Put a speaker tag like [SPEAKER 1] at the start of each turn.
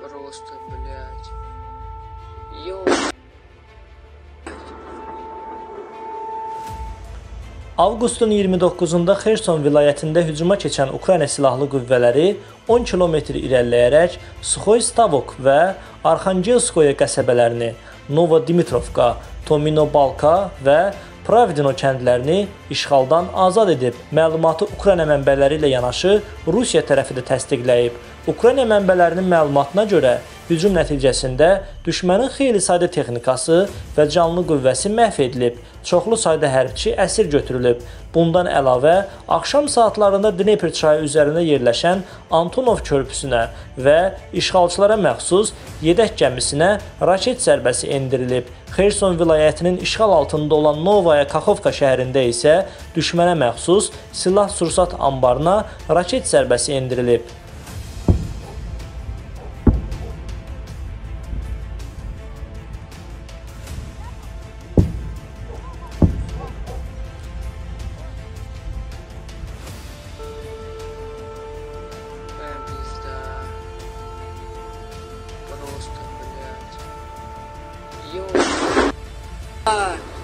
[SPEAKER 1] Просто, блядь. Йоу.
[SPEAKER 2] Avqustun 29-da Xerson vilayətində hücuma keçən Ukrayna silahlı qüvvələri 10 kilometr irəliləyərək Suxoy Stavok və Arxangelskoye qəsəbələrini, Novodimitrovka, Tominobalka və Pravdino kəndlərini işğaldan azad edib. Məlumatı Ukrayna mənbələri ilə yanaşı Rusiya tərəfi də təsdiqləyib. Ukrayna mənbələrinin məlumatına görə hücum nəticəsində düşmənin xeyli sayda texnikası və canlı qüvvəsi məhv edilib. Çoxlu sayda hərbçi əsir götürülüb. Bundan əlavə, axşam saatlarında Dnepr çayı üzərində yerləşən Antonov körpüsünə və işğalçılara məxsus yedək gəmisinə raket zərbəsi endirilib. Xerson vilayətinin işğal altında olan Novaya Kaxovka şəhərində isə düşmənə məxsus silah-sursat anbarına raket zərbəsi endirilib.
[SPEAKER 1] Yun. Ah.